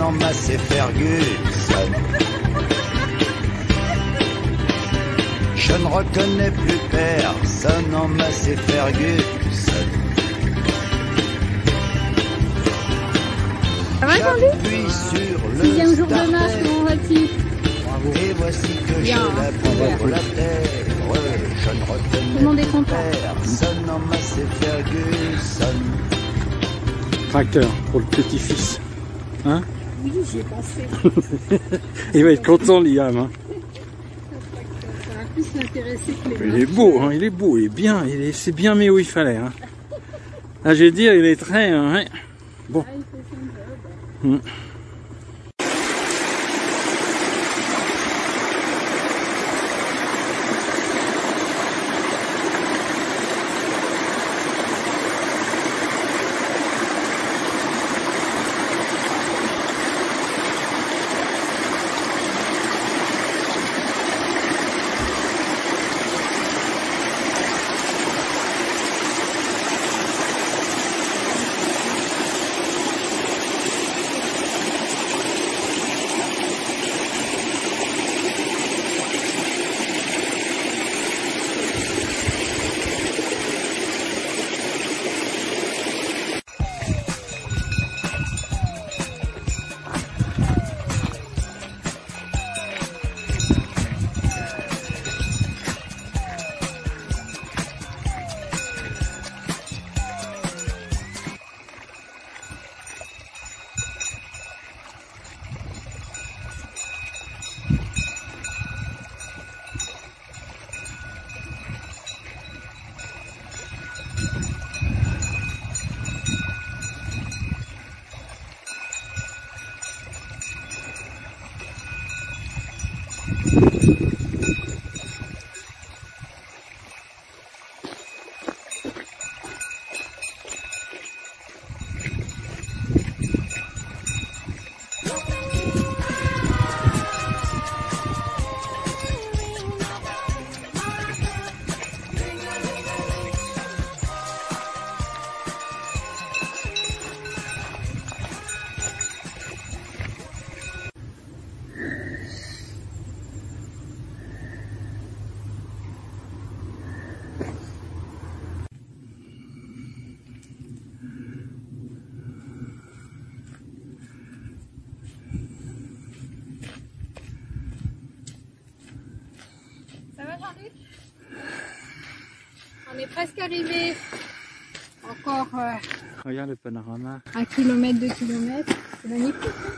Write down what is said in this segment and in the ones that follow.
en Ferguson. Je ne reconnais plus personne, en Ferguson. Ça va, Jean-Luc J'appuie sur le Sixième jour de nage, comment vas-tu Et voici que Bien, je la pour la terre. Je ne reconnais content. personne, en Massey Ferguson. Tracteur pour le petit-fils. Hein Oui, j'y ai pensé. Il va être content, Liam. Hein Ça va plus m'intéresser que les il est beau, hein, il est beau, il est bien, il est, c'est bien mis où il fallait. Hein. Ah, je vais dire, il est très... hein, ouais. Ah, il fait son job. Ça すいません。Presque arrivé. Encore euh, Regarde le panorama. un kilomètre, deux kilomètres. C'est magnifique. hein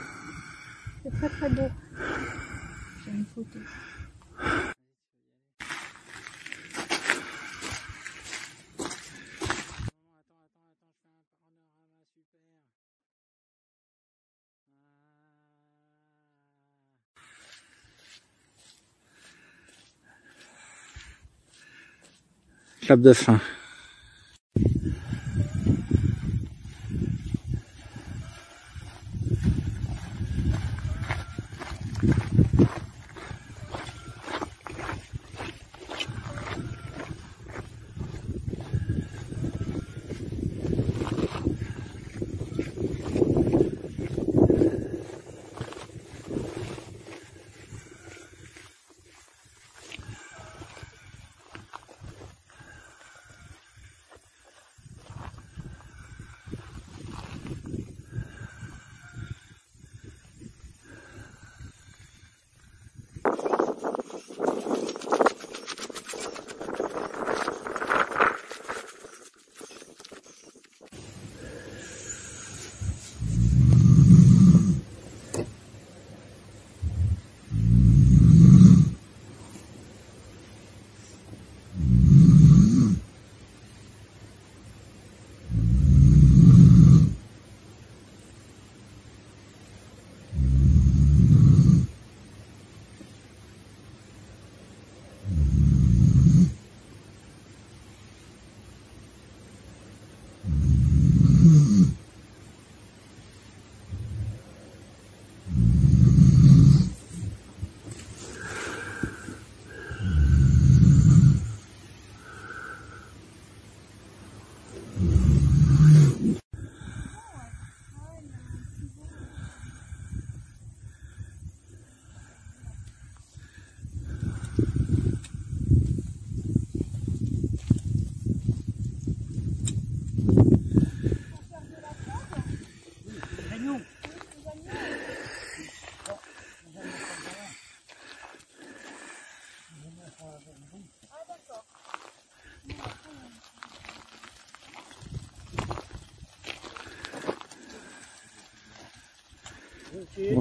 C'est très très beau. J'ai une photo. Clap de fin.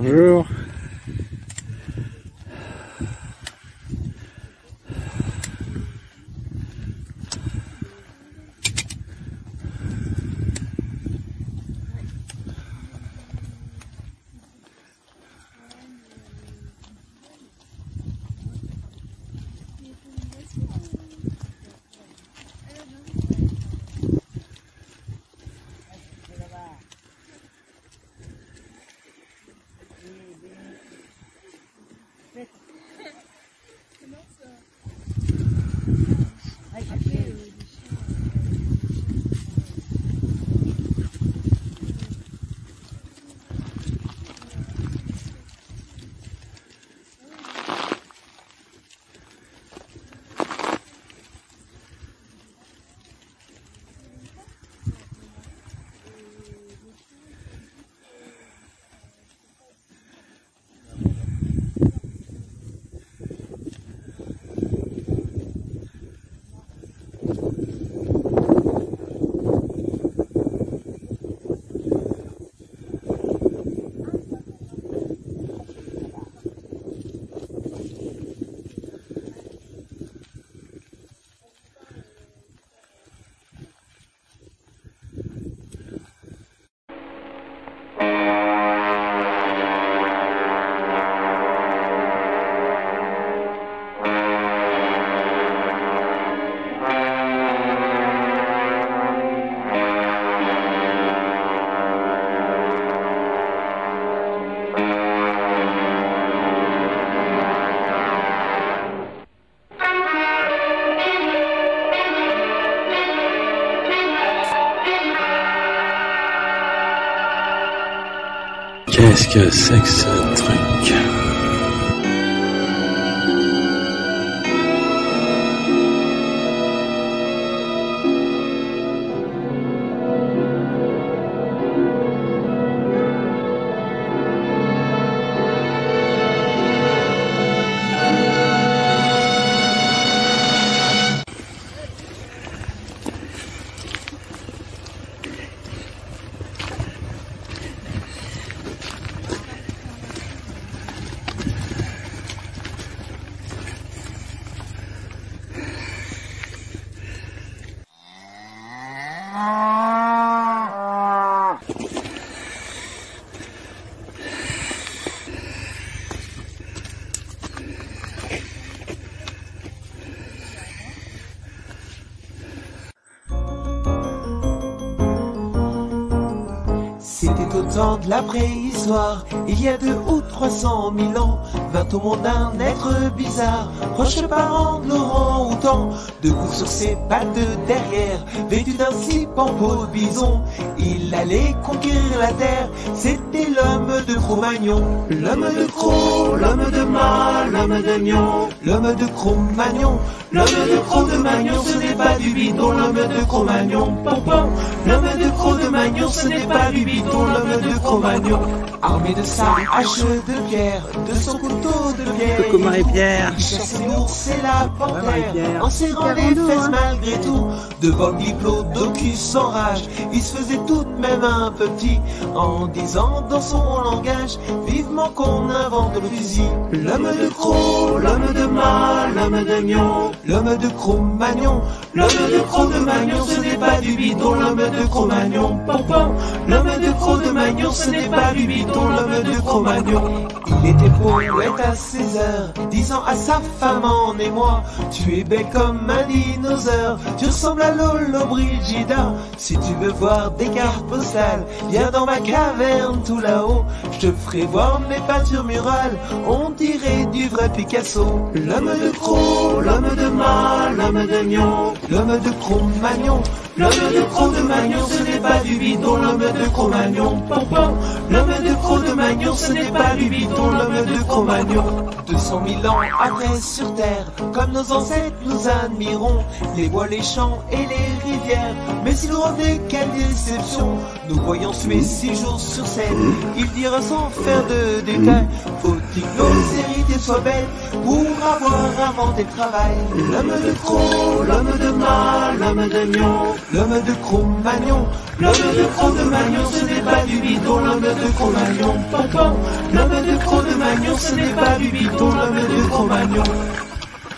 Bonjour. Qu'est-ce que c'est que ce truc? Temps de la préhistoire, il y a deux ou trois cent mille ans, vint au monde un être bizarre, proche parent de Laurent Houtan, debout sur ses pattes de derrière, vêtu d'un en peau de bison, il allait conquérir la terre, c'était l'homme de Cro-Magnon, l'homme de Cro, l'homme de Ma, l'homme de Mion, l'homme de Cro-Magnon, l'homme de Cro-de-Magnon, ce n'est pas du bidon, l'homme de Cro-Magnon, pom l'homme de Cro-de-Magnon, ce n'est pas du bidon, l'homme de Cro-Magnon, armé de sa hache de pierre, de son couteau de pierre, Coucou Marie-Pierre. il chassait l'ours et la panthère, en serrant les fesses malgré tout, devant le diplodocus il se faisait tout de même un petit, en disant dans son langage, vivement qu'on invente le fusil, l'homme de Cro, l'homme de Ma, l'homme de Mion, l'homme de Cro-Magnon, l'homme de Cro-de-Magnon, ce n'est pas du bidon, l'homme de Cro-Magnon, pom l'homme de Cro-de-Magnon, ce n'est pas du bidon, l'homme de Cro-Magnon, il était poète à ses heures, disant à sa femme en émoi, tu es belle comme un dinosaure, tu ressembles à Lolo Brigida, si tu veux voir des cartes postales, viens dans ma caverne tout là-haut, je te ferai voir mes peintures murales, on dirait du vrai Picasso, l'homme de Cro, l'homme de Ma, l'homme de Mion, l'homme de Cro-Magnon, L'homme de Cro-de-Magnon, ce n'est pas du bidon, l'homme de Cro-Magnon, pompon. L'homme de Cro-de-Magnon, ce n'est pas du bidon, l'homme de Cro-Magnon. 200 000 ans après sur terre, comme nos ancêtres, nous admirons les bois, les champs et les rivières. Mais s'il revenait, quelle déception, nous voyons suer six jours sur scène. Il dira sans faire de détails, héritiers soient belles pour avoir inventé le travail. L'homme de Cro, l'homme de Ma, l'homme de Nion, l'homme de Cro-Magnon. L'homme de Cro-de-Magnon, ce n'est pas du bidon, l'homme de Cro-Magnon. L'homme de Cro-de-Magnon, ce n'est pas du bidon, l'homme de Cro-Magnon.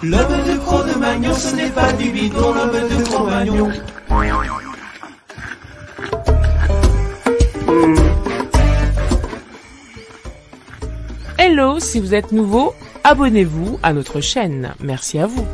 L'homme de Cro-de-Magnon, ce n'est pas du bidon, l'homme de Cro-Magnon. Si vous êtes nouveau, abonnez-vous à notre chaîne. Merci à vous.